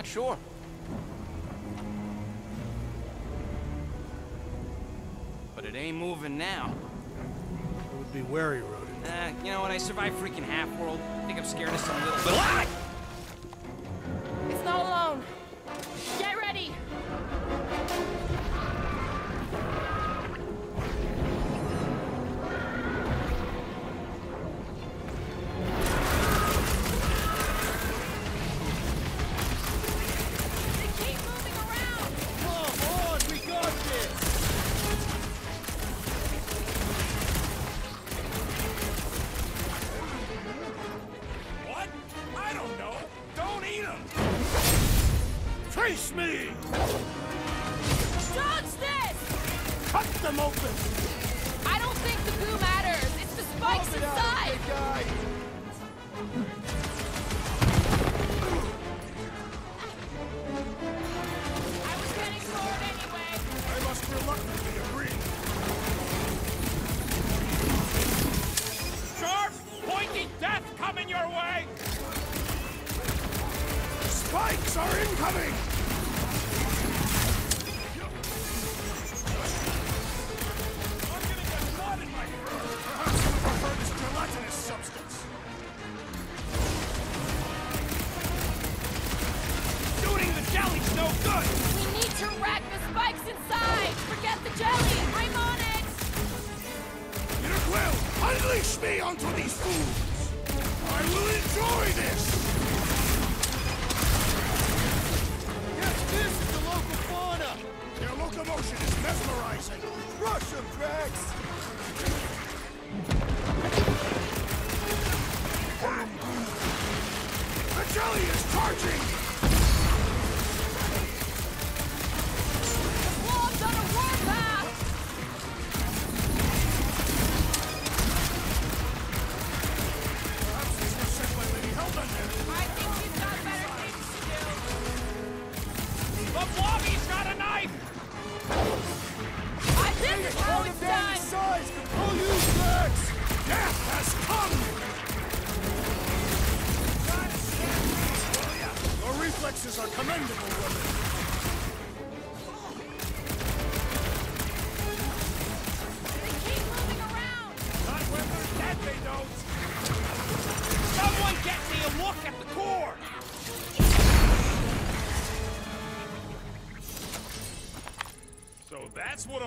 Not sure. But it ain't moving now. I would be wary, Rodent. Uh, you know what? I survived freaking Halfworld. I think I'm scared of some little... But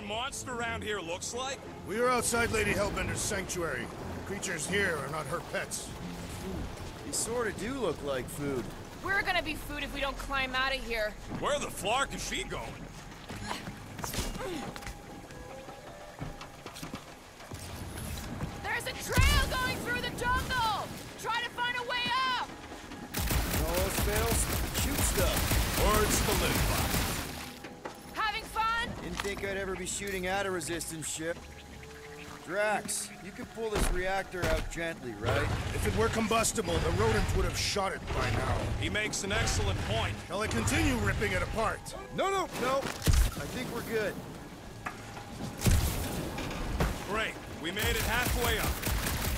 monster around here looks like? We are outside Lady Hellbender's sanctuary. Creatures here are not her pets. You sort of do look like food. We're gonna be food if we don't climb out of here. Where the flark is she going? There's a trail going through the jungle. Try to find a way up. All fails, shoot stuff. Words to live Having fun? Didn't think I'd ever be shooting at a resistance ship. Drax, you can pull this reactor out gently, right? If it were combustible, the rodent would have shot it by now. He makes an excellent point. Shall I continue ripping it apart? No, no, no. I think we're good. Great. We made it halfway up.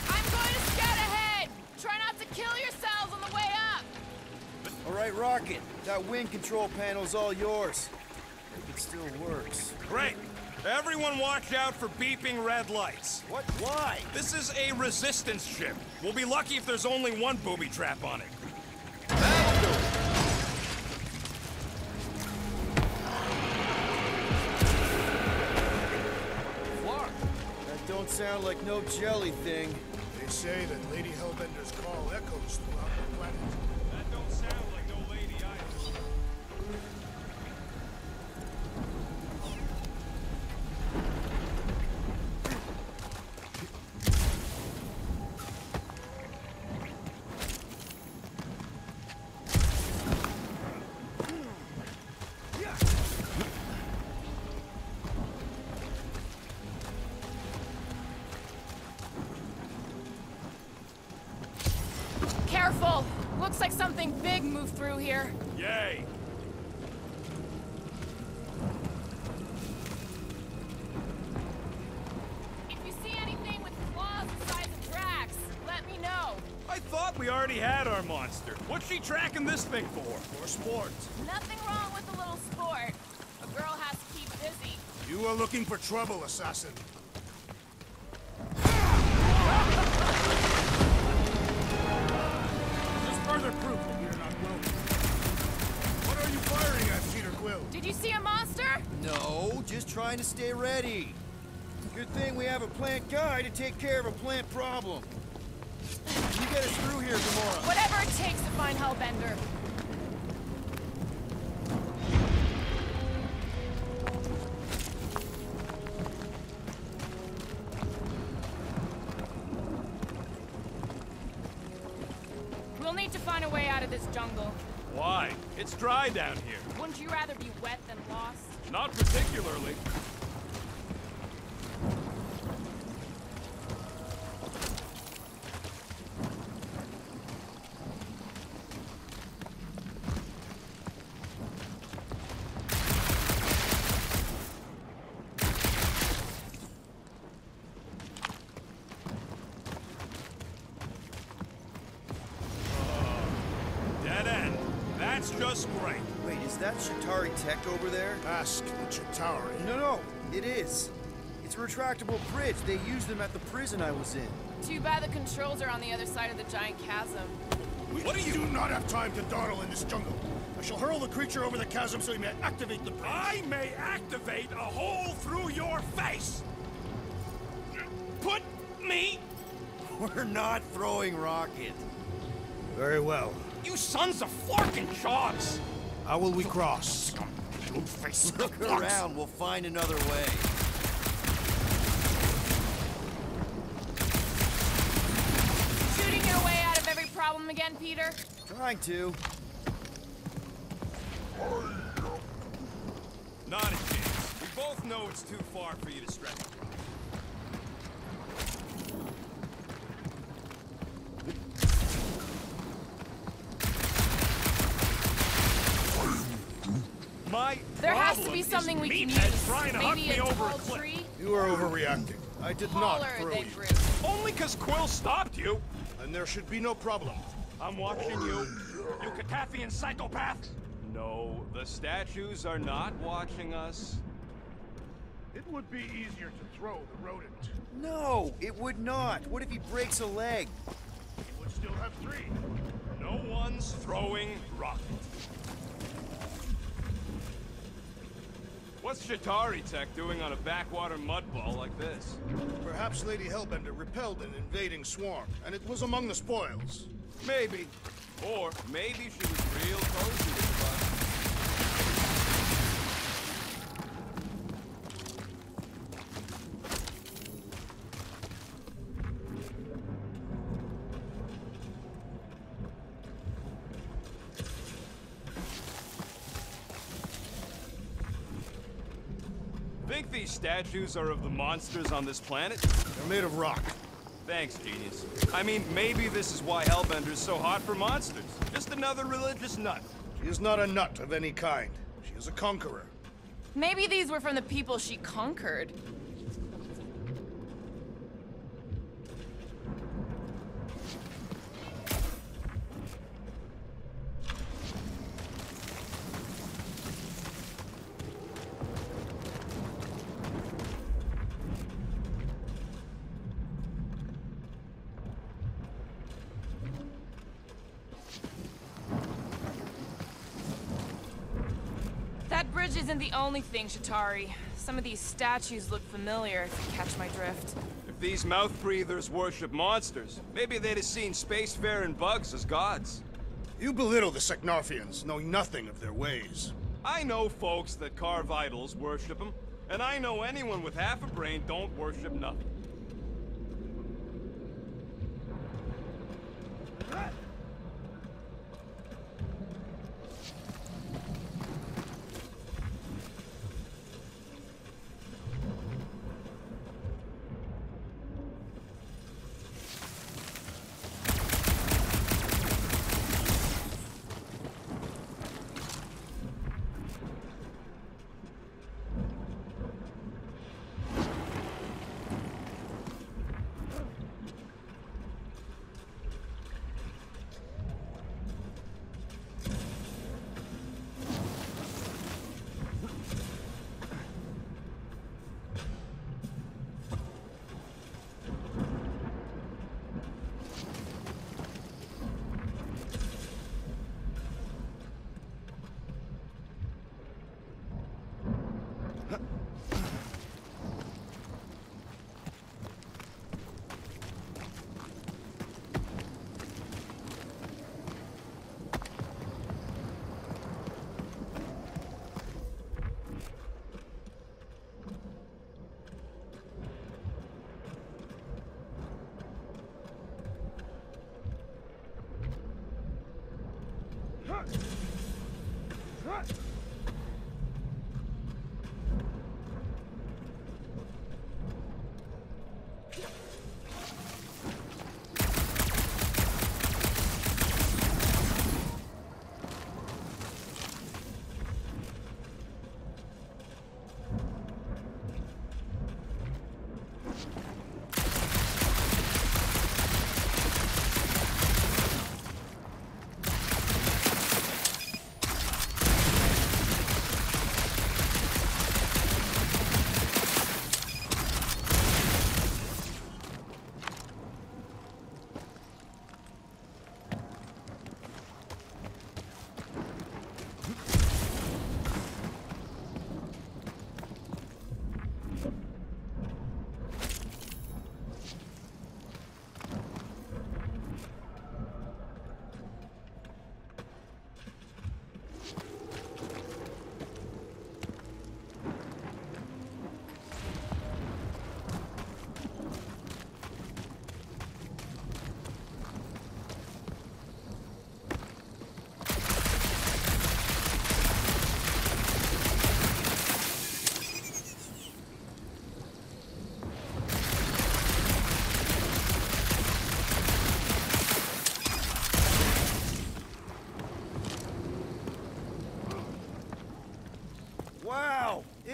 I'm going to scout ahead. Try not to kill yourselves on the way up. All right, Rocket. That wind control panel's all yours. If it still works. Great. Everyone watch out for beeping red lights. What? Why? This is a resistance ship. We'll be lucky if there's only one booby trap on it. That'll do it. Flark. That don't sound like no jelly thing. They say that Lady Hellbender's call echoes throughout the planet. Looks like something big moved through here. Yay. If you see anything with claws the size of Drax, let me know. I thought we already had our monster. What's she tracking this thing for? For sport. Nothing wrong with a little sport. A girl has to keep busy. You are looking for trouble, assassin. Stay ready. Good thing we have a plant guy to take care of a plant problem. You get us through here, Gamora. Whatever it takes to find Hellbender. We'll need to find a way out of this jungle. Why? It's dry down here. Wouldn't you rather be wet than lost? Not particularly. Dead end. That's just great. Wait, is that Chitauri Tech over there? Ask the Chitauri. No, no, it is. It's a retractable bridge. They used them at the prison I was in. Too bad the controls are on the other side of the giant chasm. We What are you- do not have time to dawdle in this jungle. I shall hurl the creature over the chasm so he may activate the bridge. I may activate a hole through your face. Put me. We're not throwing rockets. Very well. You sons of forking shogs. How will we cross? Two-face Look around, we'll find another way. Shooting your way out of every problem again, Peter? Trying to. Not a chance. We both know it's too far for you to My There has to be something we can meatheads use. trying to huck Maybe me a over tall a cliff. tree? You are overreacting. I did not throw than you. Bruce. Only because Quill stopped you. And there should be no problem. I'm watching you. You Catathian psychopaths! No, the statues are not watching us. It would be easier to throw the rodent. No, it would not. What if he breaks a leg? You would still have three. No one's throwing rockets. What's Chitauri Tech doing on a backwater mudball like this? Perhaps Lady Hellbender repelled an invading swarm, and it was among the spoils. Maybe. Or maybe she was real cozy with the bunch. Think these statues are of the monsters on this planet? They're made of rock. Thanks, genius. I mean, maybe this is why Hellbender's so hot for monsters. Just another religious nut. She is not a nut of any kind. She is a conqueror. Maybe these were from the people she conquered. That bridge isn't the only thing, Chitauri. Some of these statues look familiar, if you catch my drift. If these mouth breathers worship monsters, maybe they'd have seen spacefaring bugs as gods. You belittle the Seknarfians, knowing nothing of their ways. I know folks that carve idols worship them, and I know anyone with half a brain don't worship nothing.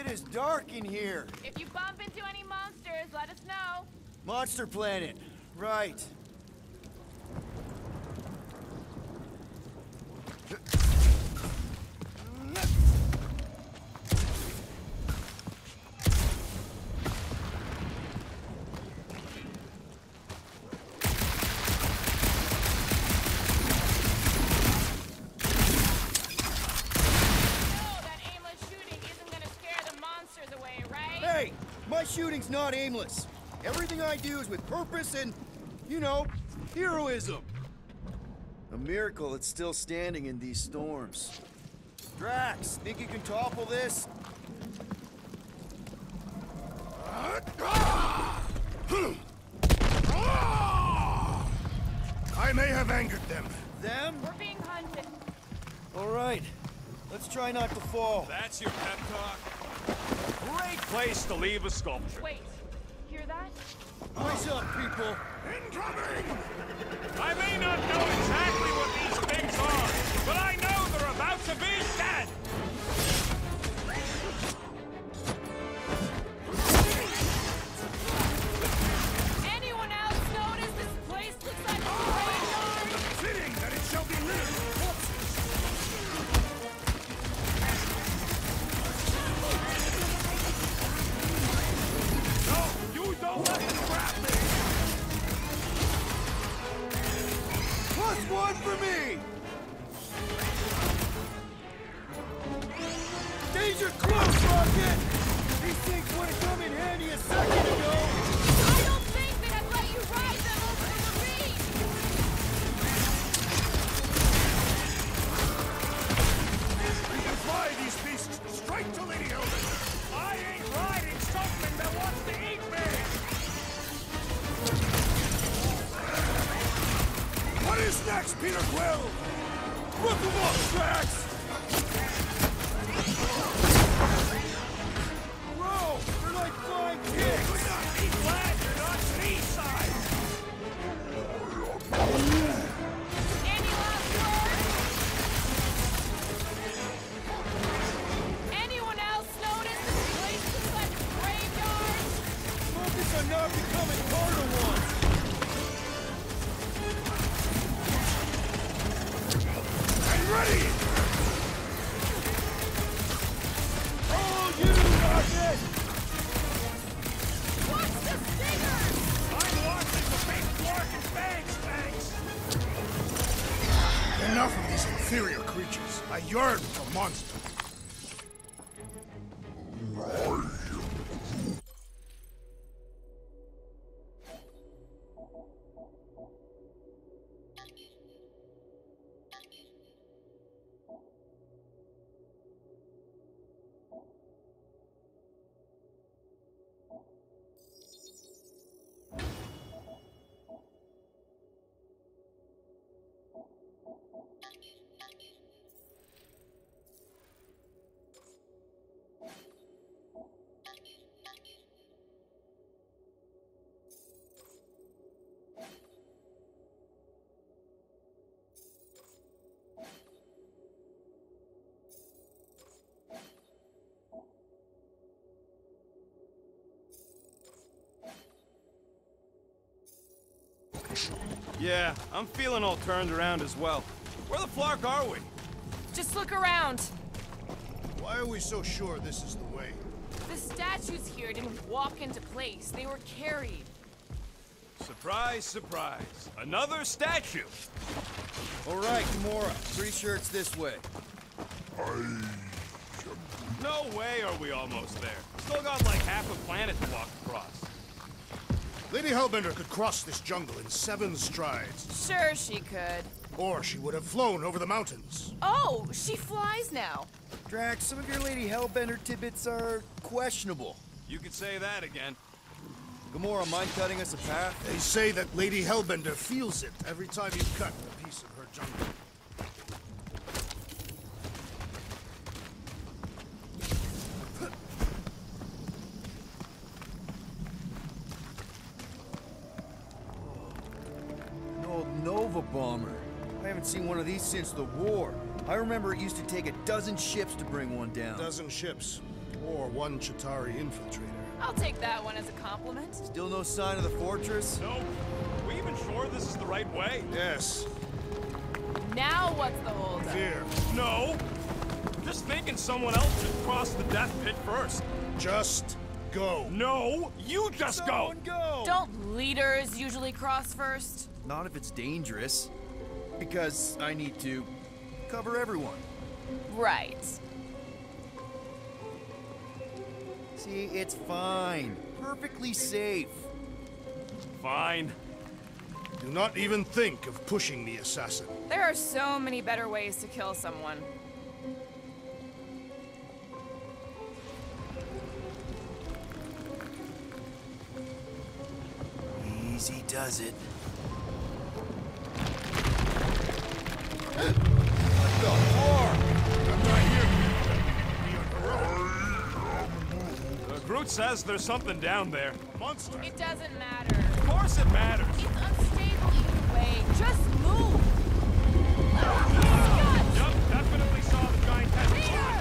It is dark in here. If you bump into any monsters, let us know. Monster Planet. Right. Everything I do is with purpose and, you know, heroism. A miracle it's still standing in these storms. Drax, think you can topple this? I may have angered them. Them? We're being hunted. All right. Let's try not to fall. That's your pep talk? Great place to leave a sculpture. Wait, hear that? Brace up, people. Incoming! I may not know exactly what these things are, but I know they're about to be dead! For me! Yeah, I'm feeling all turned around as well. Where the flark are we? Just look around. Why are we so sure this is the way? The statues here didn't walk into place. They were carried. Surprise, surprise. Another statue. All right, Gamora. Pretty sure it's this way. No way are we almost there. Still got like half a planet to walk across. Lady Hellbender could cross this jungle in seven strides. Sure she could. Or she would have flown over the mountains. Oh, she flies now. Drax, some of your Lady Hellbender tidbits are questionable. You could say that again. Gamora, mind cutting us a path? They say that Lady Hellbender feels it every time you cut a piece of her jungle. Since the war. I remember it used to take a dozen ships to bring one down. A dozen ships, or one Chitauri infiltrator. I'll take that one as a compliment. Still no sign of the fortress? No. Are we even sure this is the right way? Yes, Now what's the holdup? fear. No. Just thinking someone else should cross the death pit first. Just go. No, you just go. Go! Don't leaders usually cross first? Not if it's dangerous. Because I need to cover everyone. Right. See, it's fine. Perfectly safe. Fine. Do not even think of pushing the assassin. There are so many better ways to kill someone. Easy does it. Groot says there's something down there. Monster. It doesn't matter. Of course it matters. It's unstable either way. Just move! Scott! Yup, definitely saw the giant tentacle.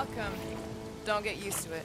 Welcome. Don't get used to it.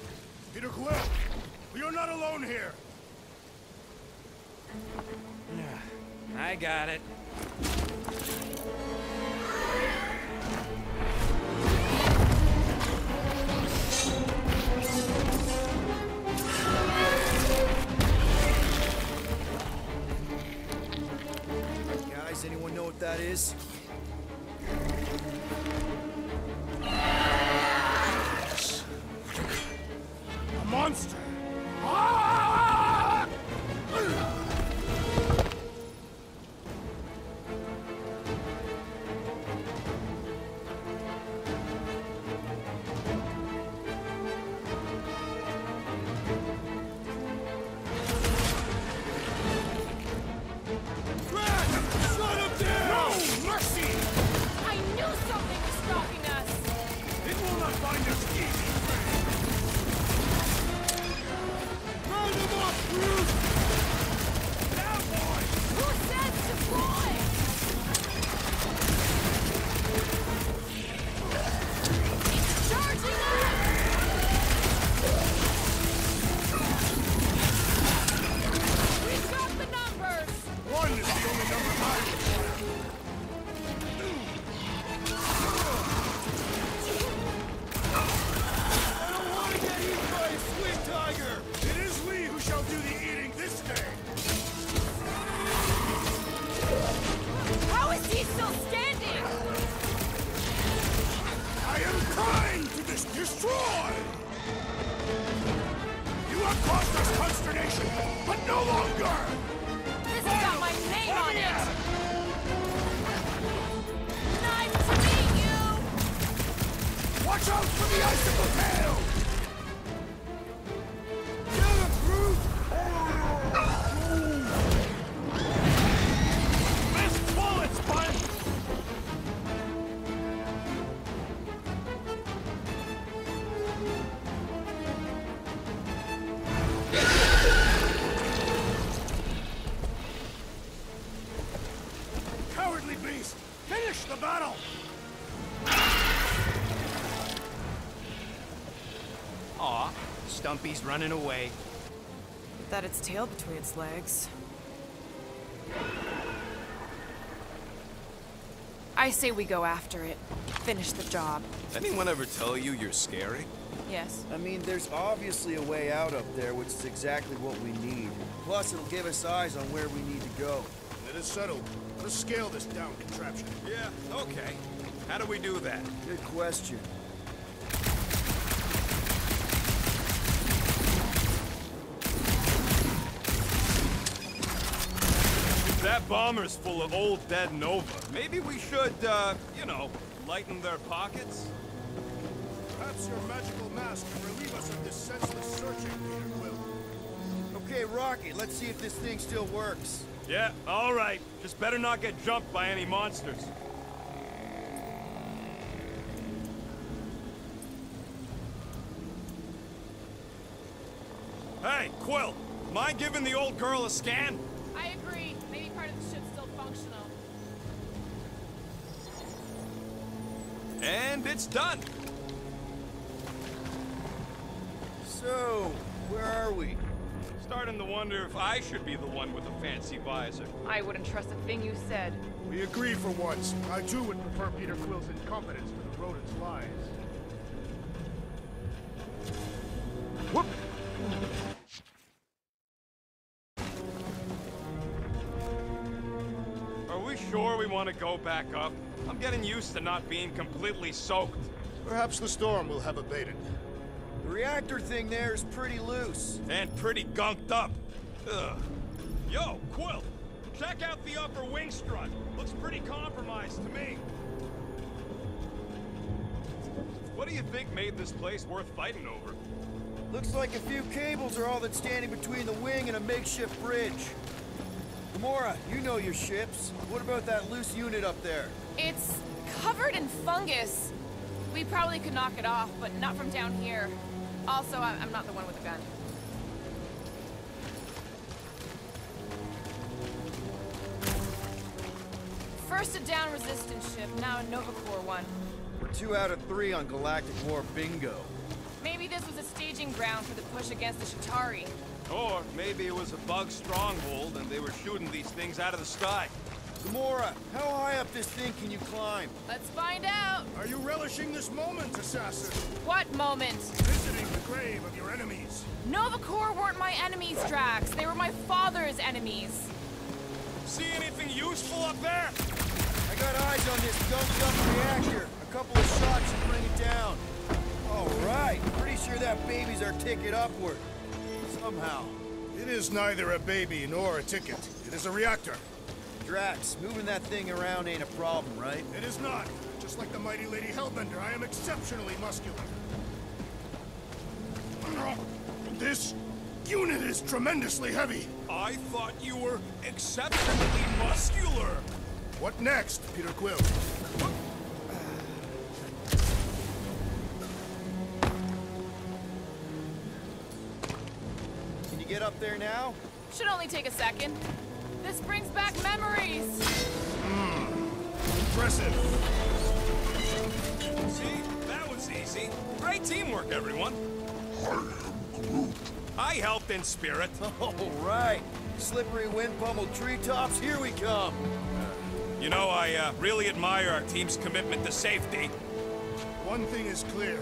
Stumpy's running away. That its tail between its legs. I say we go after it. Finish the job. Anyone ever tell you you're scary? Yes. I mean, there's obviously a way out up there, which is exactly what we need. Plus, it'll give us eyes on where we need to go. It is settled. Let's scale this down contraption. Yeah, okay. How do we do that? Good question. That bomber's full of old dead Nova, maybe we should, uh, you know, lighten their pockets? Perhaps your magical mask can relieve us of this senseless searching, Peter Quill. Okay, Rocky, let's see if this thing still works. Yeah, all right. Just better not get jumped by any monsters. Hey, Quill! Mind giving the old girl a scan? And it's done. So, where are we? Starting to wonder if I should be the one with the fancy visor. I wouldn't trust a thing you said. We agree for once. I too would prefer Peter Quill's incompetence to the rodent's lies. Whoop! Are we sure we want to go back up? I'm getting used to not being completely soaked. Perhaps the storm will have abated. The reactor thing there is pretty loose. And pretty gunked up. Ugh. Yo, Quill! Check out the upper wing strut. Looks pretty compromised to me. What do you think made this place worth fighting over? Looks like a few cables are all that's standing between the wing and a makeshift bridge. Gamora, you know your ships. What about that loose unit up there? It's covered in fungus. We probably could knock it off, but not from down here. Also, I'm not the one with the gun. First a down resistance ship, now a Nova Corps one. We're two out of three on Galactic War bingo. Maybe this was a staging ground for the push against the Chitauri. Or maybe it was a bug stronghold and they were shooting these things out of the sky. Gamora, how high up this thing can you climb? Let's find out! Are you relishing this moment, assassin? What moment? Visiting the grave of your enemies. Nova Corps weren't my enemies, Drax. They were my father's enemies. See anything useful up there? I got eyes on this gunked up reactor. A couple of shots should bring it down. All right, pretty sure that baby's our ticket upward. Somehow. It is neither a baby nor a ticket. It is a reactor. Drax, moving that thing around ain't a problem, right? It is not. Just like the mighty Lady Hellbender, I am exceptionally muscular. This unit is tremendously heavy. I thought you were exceptionally muscular. What next, Peter Quill? Up there now? Should only take a second. This brings back memories. Mmm. Impressive. See? That was easy. Great teamwork, everyone. I helped in spirit. All right. Slippery wind pummeled treetops, here we come. You know, I uh, really admire our team's commitment to safety. One thing is clear.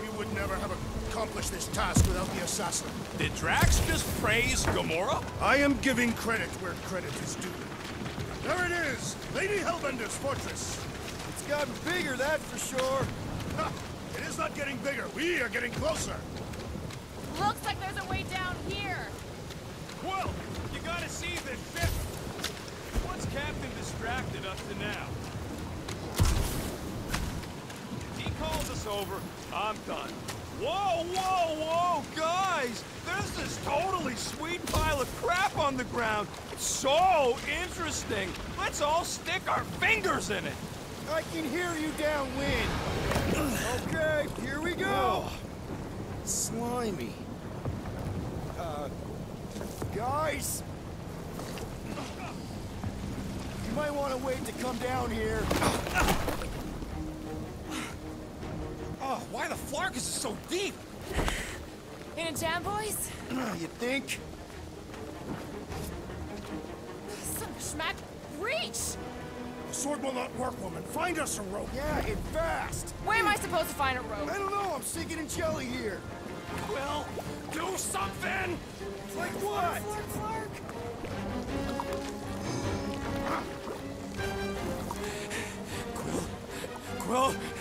We would never have accomplished this task without the assassin. Did Drax just praise Gamora? I am giving credit where credit is due. There it is! Lady Hellbender's fortress! It's gotten bigger, that's for sure. Ha! It is not getting bigger, we are getting closer! Looks like there's a way down here. Quill, you gotta see this ship. What's Captain distracted up to now? He calls us over, I'm done. Whoa, whoa, whoa, guys! There's this totally sweet pile of crap on the ground. So interesting. Let's all stick our fingers in it. I can hear you downwind. okay, here we go. Slimy. Uh, guys? You might want to wait to come down here. Oh, why the Flarkus is so deep? In a jam, boys? Ah, you think? Some schmack. Reach! The Sword will not work, woman. Find us a rope. Yeah, and fast. Where am I supposed to find a rope? I don't know, I'm sinking in jelly here. Well, do something! Like what? Flark, Flark. Quill? What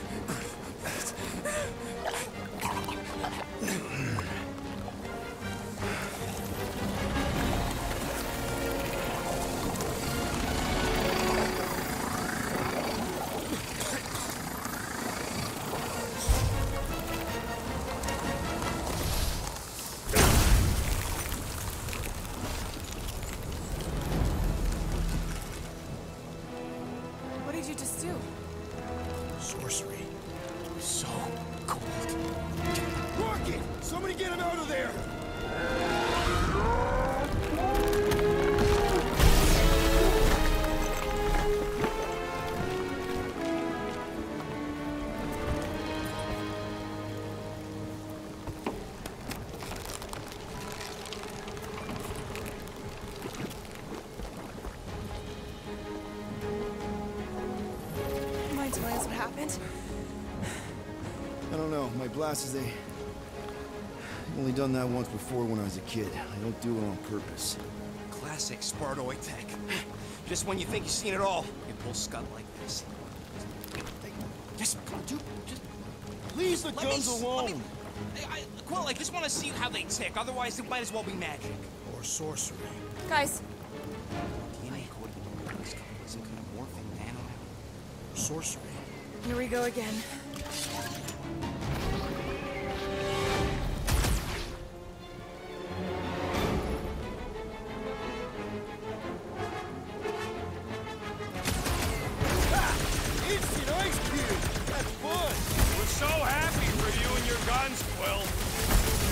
know. My glasses, they... I've only done that once before when I was a kid. I don't do it on purpose. Classic Spartoid tech. Just when you think you've seen it all, you pull scud like this. Just, come on, dude. Just Leave the let me guns s- alone! Let me, I, I, Quill, I just want to see how they tick. Otherwise, it might as well be magic. Or sorcery. Guys, DNA coding. Some kind of morphing nano. Sorcery. here we go again. Fun! We're so happy for you and your guns, Quill.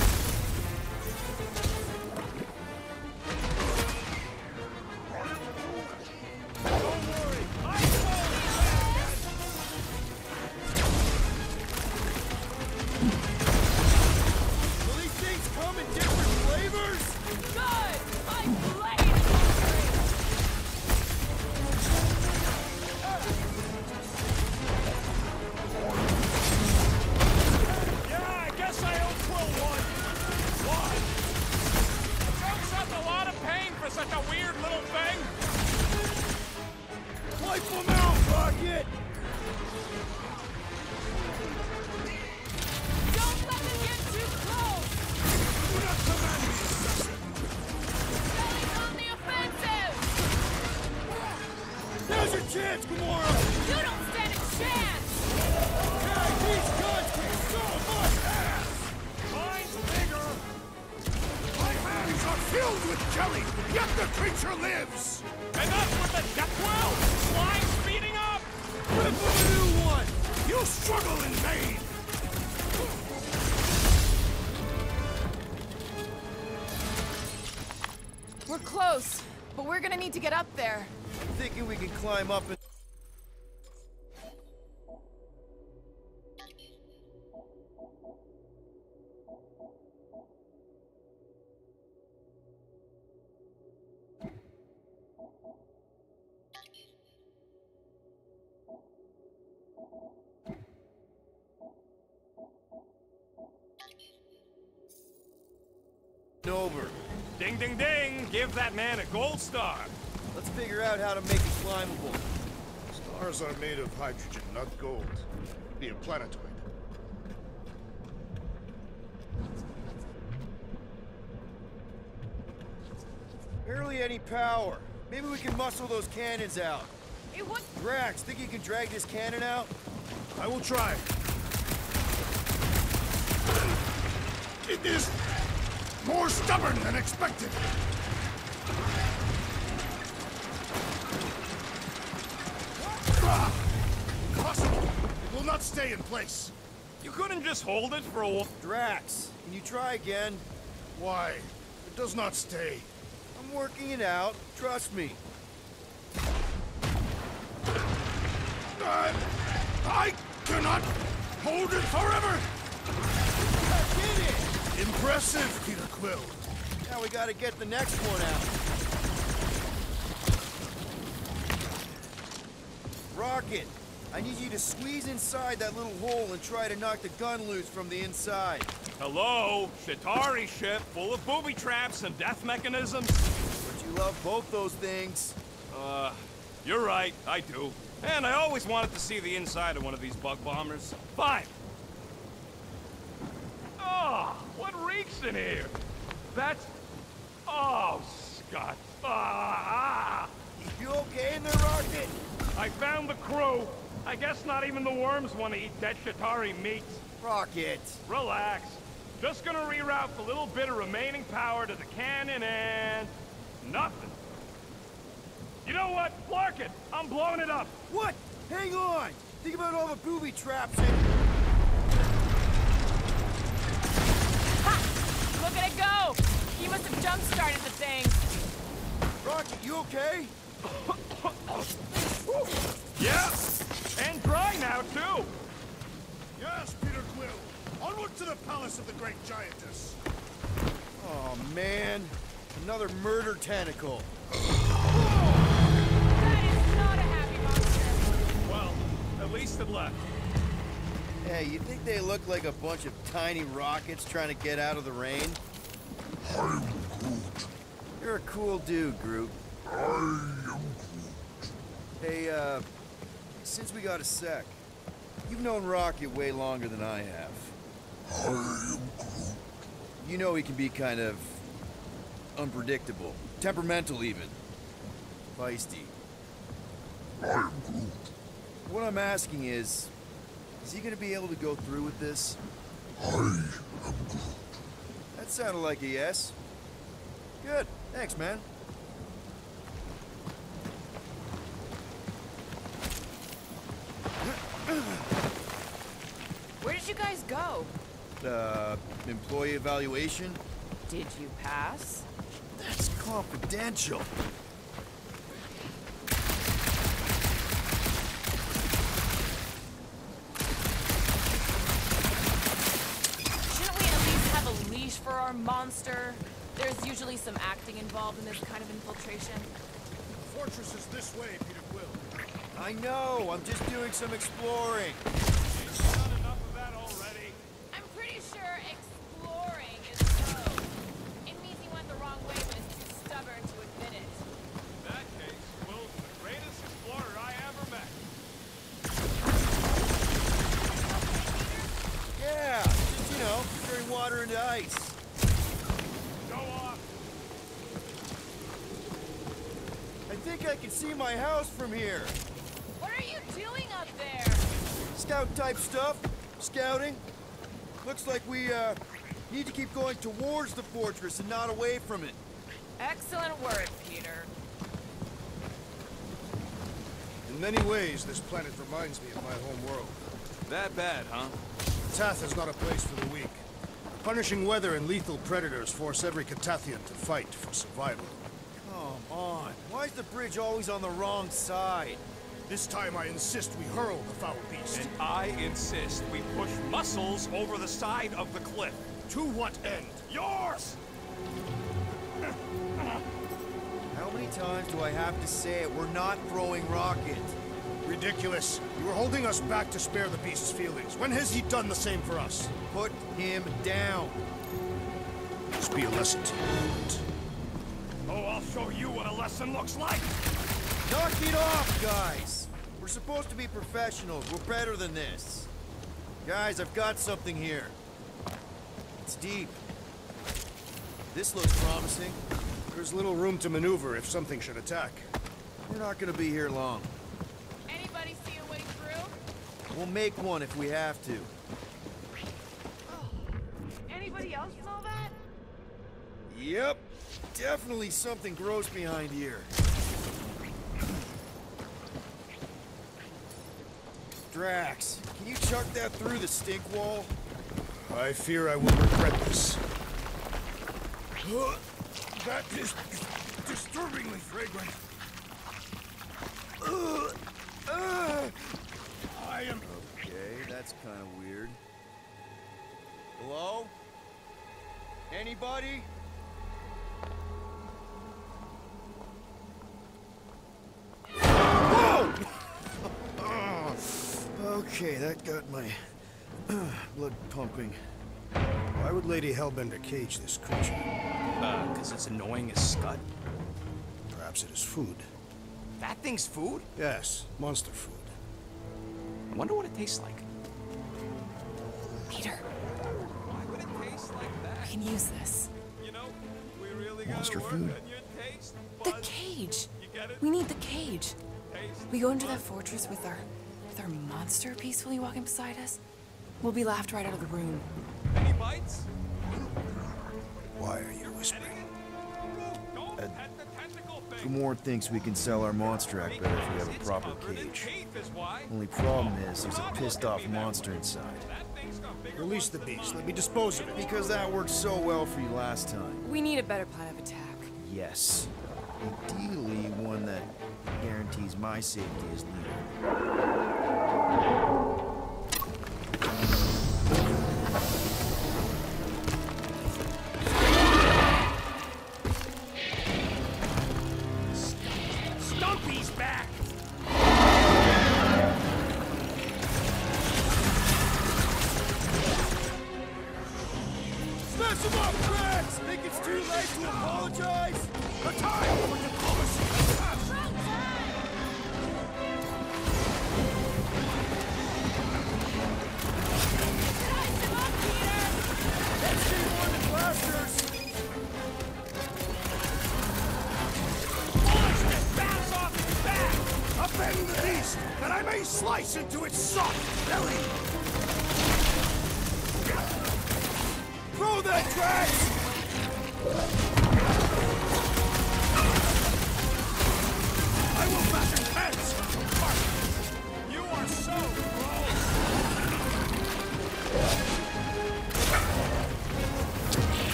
Gonna need to get up there. Thinking we can climb up and... man a gold star. Let's figure out how to make it climbable. Stars are made of hydrogen, not gold. Be a planetoid. Barely any power. Maybe we can muscle those cannons out. Hey, what? Drax, think you can drag this cannon out? I will try. It is more stubborn than expected. Will not stay in place. You couldn't just hold it for a while? Drax, can you try again? Why? It does not stay. I'm working it out. Trust me. I, I cannot hold it forever! I did it! Impressive, Peter Quill. Now we gotta get the next one out. Rocket, I need you to squeeze inside that little hole and try to knock the gun loose from the inside. Hello? Chitauri ship full of booby traps and death mechanisms? But you love both those things. Uh, you're right, I do. And I always wanted to see the inside of one of these bug bombers. Fine. Oh, what reeks in here? That's... Oh, Scott. Ah, ah. You okay in there, Rocket? I found the crew. I guess not even the worms want to eat dead Chitauri meat. Rocket. Relax. Just gonna reroute the little bit of remaining power to the cannon and... nothing. You know what? Flark it! I'm blowing it up! What? Hang on! Think about all the booby traps and... Ha! Look at it go! He must have jump-started the thing. Rocket, you okay? Yeah! And dry now, too! Yes, Peter Quill. Onward to the palace of the great giantess. Oh, man. Another murder tentacle. That is not a happy monster. Well, at least it left. Hey, you think they look like a bunch of tiny rockets trying to get out of the rain? I'm Groot. You're a cool dude, Groot. I am Groot. Hey, uh, since we got a sec, you've known Rocket way longer than I have. I am Groot. You know he can be kind of unpredictable, temperamental even, feisty. I am Groot. What I'm asking is, is he gonna be able to go through with this? I am Groot. That sounded like a yes. Good. Thanks, man. Where did you guys go? Uh, employee evaluation? Did you pass? That's confidential. Shouldn't we at least have a leash for our monster? There's usually some acting involved in this kind of infiltration. The fortress is this way, Peter Quill. I know. I'm just doing some exploring. Think I can see my house from here. What are you doing up there? Scout type stuff. Scouting. Looks like we, uh, need to keep going towards the fortress and not away from it. Excellent work, Peter. In many ways, this planet reminds me of my home world. That bad, huh? Katath is not a place for the weak. Punishing weather and lethal predators force every Katathian to fight for survival. Come. Why is the bridge always on the wrong side? This time I insist we hurl the foul beast. And I insist we push muscles over the side of the cliff. To what end? Yours! How many times do I have to say it? We're not throwing rocket. Ridiculous. You were holding us back to spare the beast's feelings. When has he done the same for us? Put him down. This be a lesson to you. I'll show you what a lesson looks like! Knock it off, guys! We're supposed to be professionals. We're better than this. Guys, I've got something here. It's deep. This looks promising. There's little room to maneuver if something should attack. We're not gonna be here long. Anybody see a way through? We'll make one if we have to. Anybody else smell that? Yep, definitely something gross behind here. Drax, can you chuck that through the stink wall? I fear I will regret this. That is disturbingly fragrant. Uh, uh. I am Okay, that's kind of weird. Hello? Anybody? Okay, that got my blood pumping. Why would Lady Hellbender cage this creature? Uh, because it's annoying as scud. Perhaps it is food. That thing's food? Yes, monster food. I wonder what it tastes like. Peter, Why would it taste like I that? can use this. You know, we really Monster gotta work food. on your taste The cage. You get it? We need the cage. Taste We go into that fortress with our with our monster peacefully walking beside us. We'll be laughed right out of the room. Any bites? Why are you whispering? Don't uh, pet the tentacle thing. Gamora thinks we can sell our monster act better if we have a proper cage. teeth is why. Only problem oh, is, there's a pissed off monster inside. That thing's got bigger Release the beast. Let me dispose of it. Because that worked so well for you last time. We need a better plan of attack. Yes. Ideally, one that guarantees my safety as leader.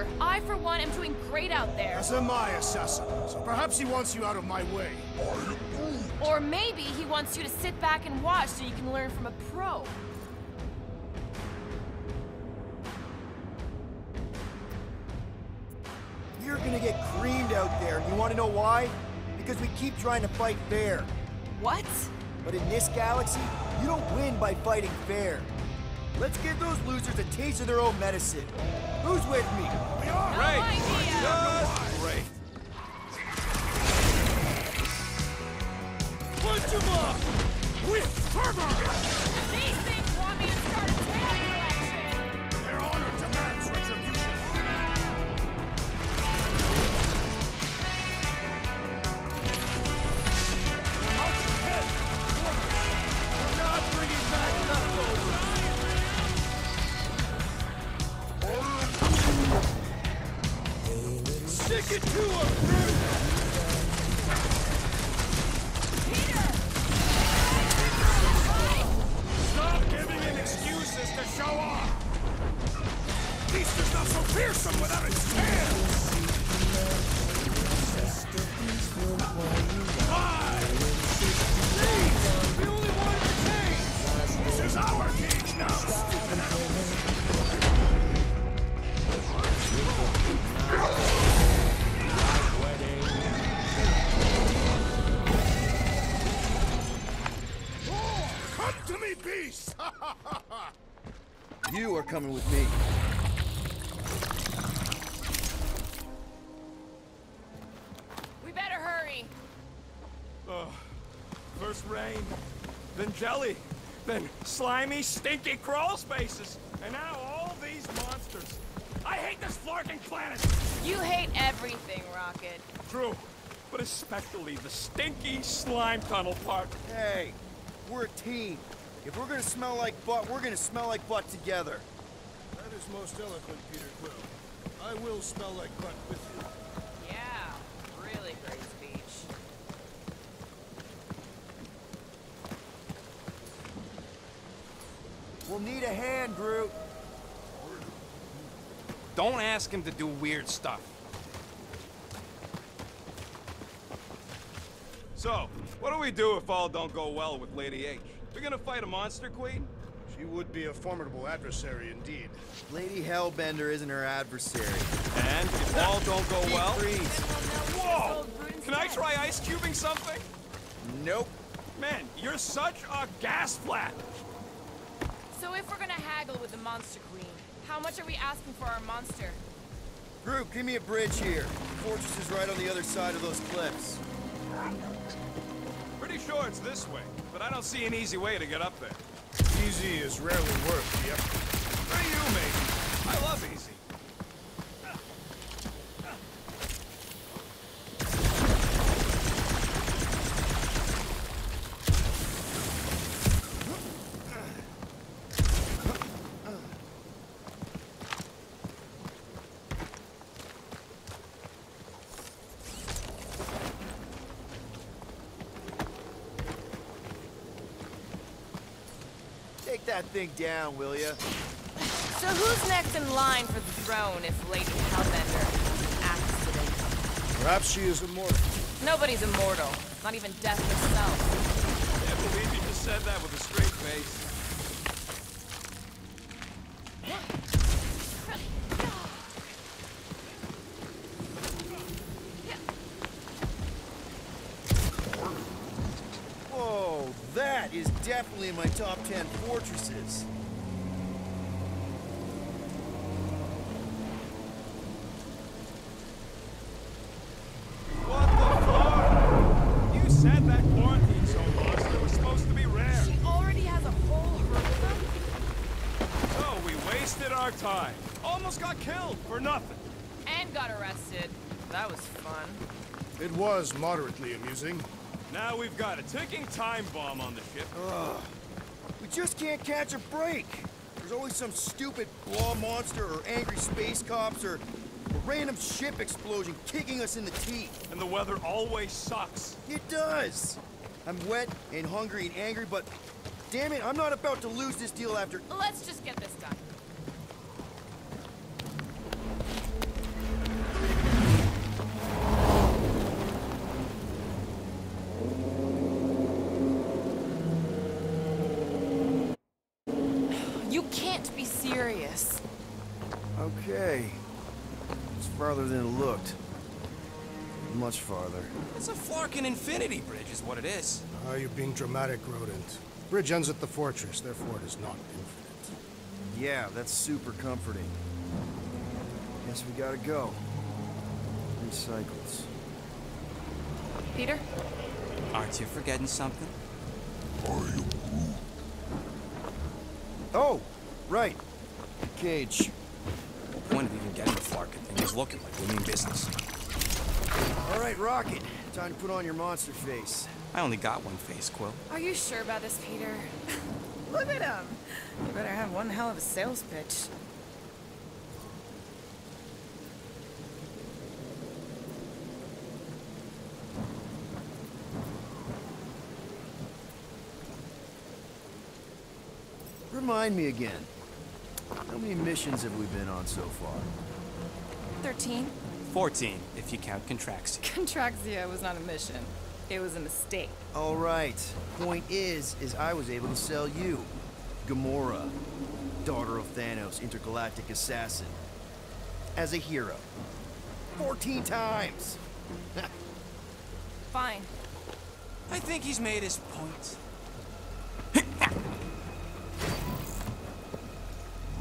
Us? I, for one, am doing great out there. As am I, assassin. So perhaps he wants you out of my way. Or maybe he wants you to sit back and watch so you can learn from a pro. You're gonna get creamed out there. You wanna know why? Because we keep trying to fight fair. What? But in this galaxy, you don't win by fighting fair. Let's give those losers a taste of their own medicine. Who's with me? We are! No idea. Just great. Punch him up! With fervor! Stick it slimy, stinky crawl spaces, and now all these monsters. I hate this flarking planet! You hate everything, Rocket. True, but especially the stinky slime tunnel part. Hey, we're a team. If we're gonna smell like butt, we're gonna smell like butt together. That is most eloquent, Peter Quill. I will smell like butt with you. Yeah, really great speech. We'll need a hand, Groot. Don't ask him to do weird stuff. So, what do we do if all don't go well with Lady H? We're gonna fight a monster queen? She would be a formidable adversary indeed. Lady Hellbender isn't her adversary. And if all don't go well? Freeze. Whoa! Can I try ice cubing something? Nope. Man, you're such a gas flat! So if we're gonna haggle with the Monster Queen, how much are we asking for our monster? Groot, give me a bridge here. The fortress is right on the other side of those cliffs. Pretty sure it's this way, but I don't see an easy way to get up there. Easy is rarely worth the effort. For you, maybe. I love easy. Take that thing down, will ya? So who's next in line for the throne if Lady Hellbender accident? Perhaps she is immortal. Nobody's immortal, not even death herself. Can't believe you just said that with a straight face. Whoa, that is definitely in my top 10 fortresses. What the fuck? You said that quarantine zone monster was supposed to be rare. She already has a whole herd of them? So we wasted our time. Almost got killed for nothing. And got killed for nothing. And got arrested. That was fun. It was moderately amusing. Now we've got a ticking time bomb on the ship. We just can't catch a break. There's always some stupid claw monster or angry space cops or a random ship explosion kicking us in the teeth. And the weather always sucks. It does. I'm wet and hungry and angry, but damn it, I'm not about to lose this deal after. Let's just get this done. It's a flarkin' infinity bridge is what it is. Ah, you're being dramatic, Rodent. Bridge ends at the fortress, therefore it is not infinite. Yeah, that's super comforting. Guess we gotta go. Three cycles. Peter? Aren't you forgetting something? Oh, right. Cage. The Point of even getting the flarkin' thing is looking like we mean business. All right, Rocket. Time to put on your monster face. I only got one face, Quill. Are you sure about this, Peter? Look at him. You better have one hell of a sales pitch. Remind me again. How many missions have we been on so far? 13. 14, if you count Contraxia. Contraxia was not a mission. It was a mistake. All right. Point is, is I was able to sell you, Gamora, daughter of Thanos, intergalactic assassin, as a hero. 14 times. Fine. I think he's made his point.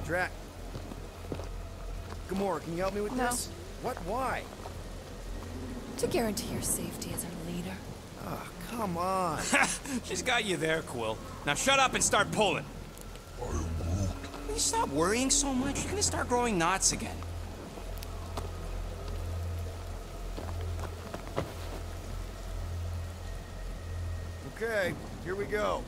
Drax. Gamora, can you help me with No. this? What? Why? To guarantee your safety as our leader. Oh, come on. She's got you there, Quill. Now shut up and start pulling. I won't. Will you stop worrying so much? You're gonna start growing knots again. Okay, here we go.